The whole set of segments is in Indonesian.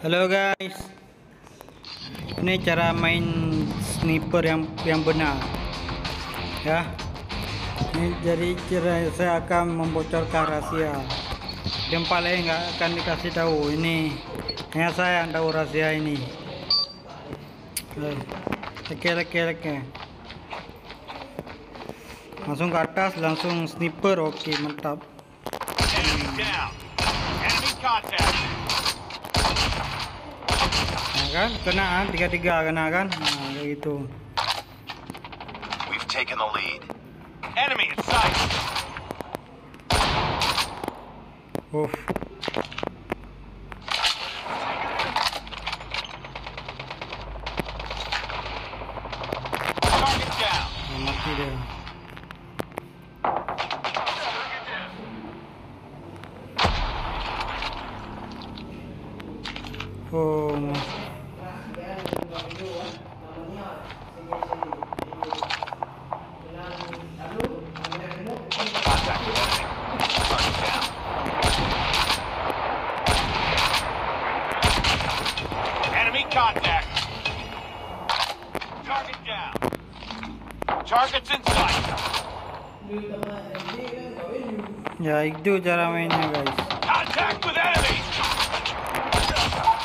Halo guys. Ini cara main sniper yang yang benar. Ya. Ini jadi cara saya akan membocorkan rahasia. Yang paling nggak akan dikasih tahu ini. Hanya saya yang tahu rahasia ini. Oke, oke, oke. Langsung ke atas, langsung sniper. Oke, mantap. Enemy down. Enemy contact. Nah, kan? Kena kan? Tiga tiga kena kan? Nah kayak gitu. We've taken the lead. Enemy in sight. Uff. Nah, mati dia. Oh in sight. ya itu cara mainnya guys Contact with enemy.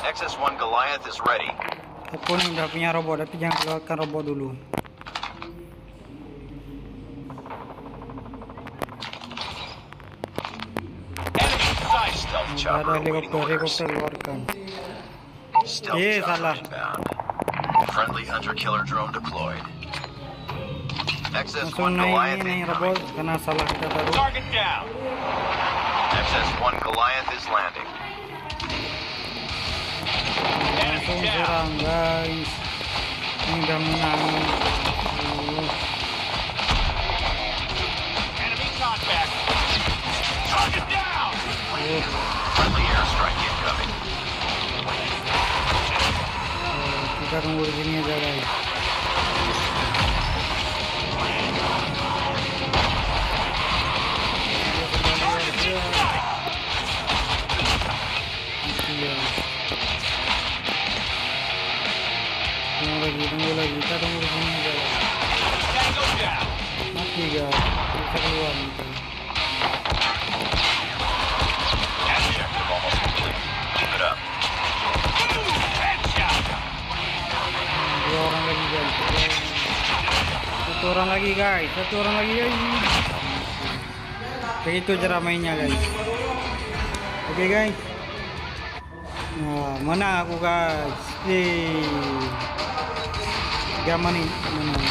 XS-1 Goliath is ready. Aku nih udah punya robot tapi jangan keluarkan robot dulu udah ada helikopter helikopter keluarkan Eh, chopper salah. Friendly hunter-killer drone deployed. langsung XS-1 naik Goliath ini robot incoming. karena salah kita taruh Target down. XS-1 Goliath is landing. Enemy down. guys udah menang. Enemy contact. Target down. Friendly airstrike incoming. Oh, kita tunggu di sini guys. Tunggu lagi, tunggu lagi, kita tunggu di sini aja. Mati guys, bisa keluar. Headshot. Dua orang lagi guys. Satu orang lagi guys, satu orang lagi guys. Begitu cara mainnya guys. Oke guys. Nah, mana aku guys? Eh. got money.